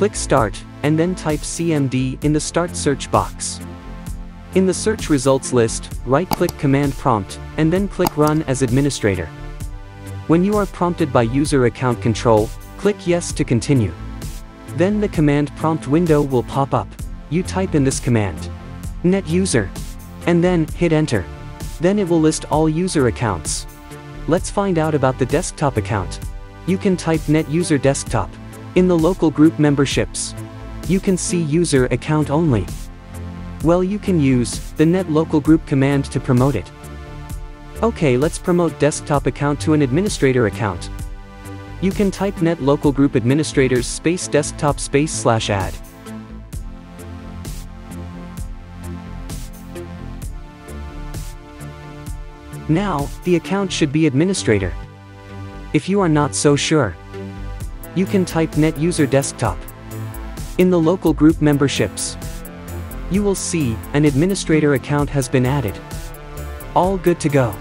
click Start, and then type CMD in the Start search box. In the search results list, right-click Command Prompt, and then click Run as Administrator. When you are prompted by User Account Control, click Yes to continue. Then the command prompt window will pop up. You type in this command. Net user. And then, hit enter. Then it will list all user accounts. Let's find out about the desktop account. You can type net user desktop. In the local group memberships. You can see user account only. Well you can use the net local group command to promote it. Okay let's promote desktop account to an administrator account. You can type net local group administrators space desktop space slash add. Now, the account should be administrator. If you are not so sure, you can type net user desktop. In the local group memberships, you will see an administrator account has been added. All good to go.